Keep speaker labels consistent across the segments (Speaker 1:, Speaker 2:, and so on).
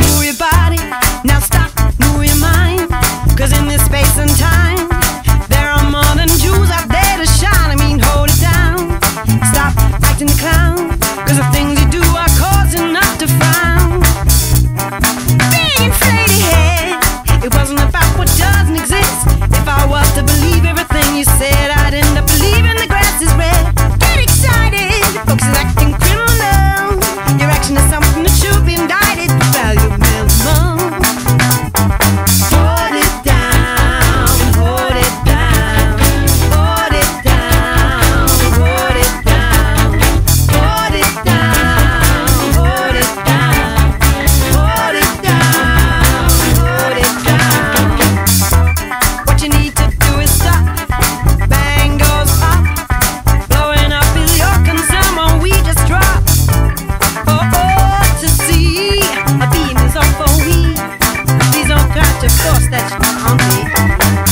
Speaker 1: Move your body, now stop, a force that's on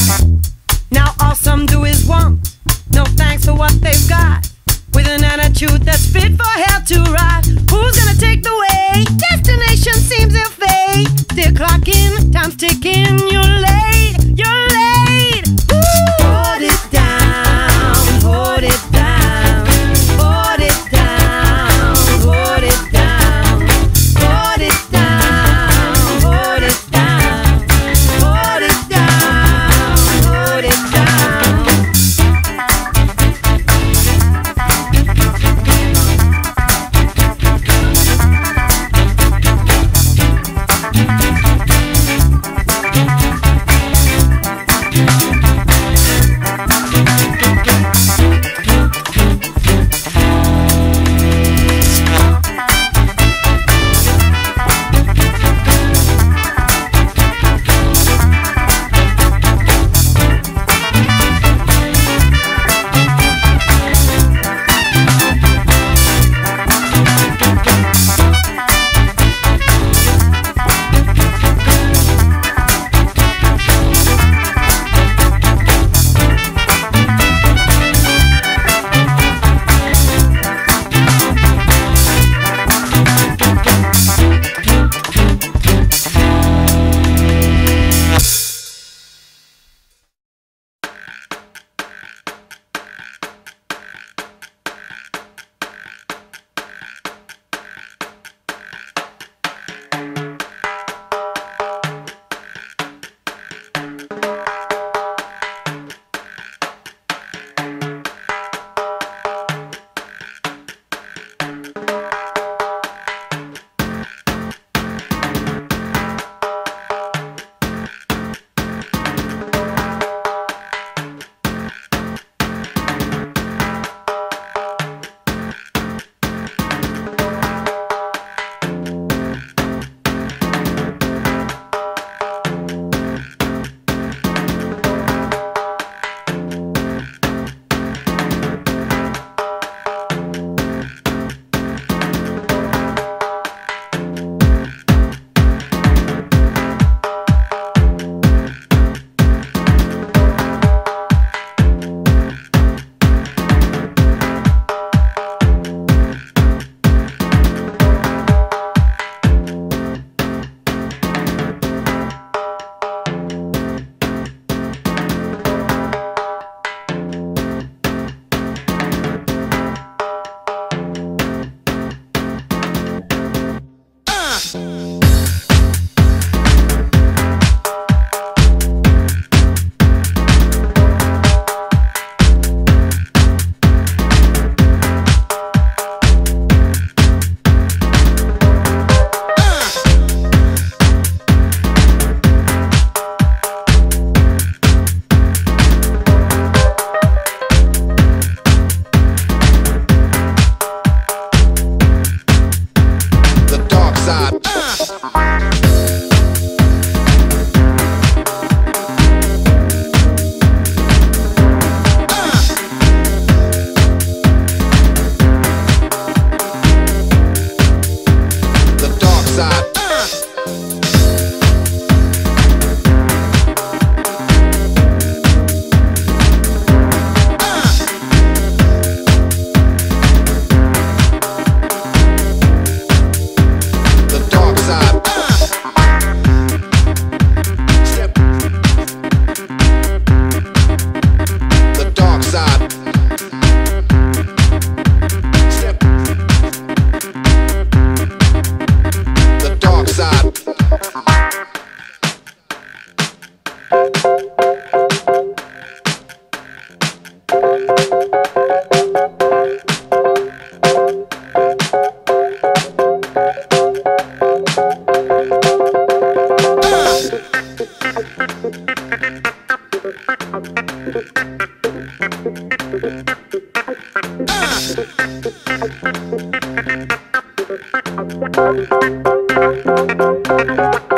Speaker 2: Uh.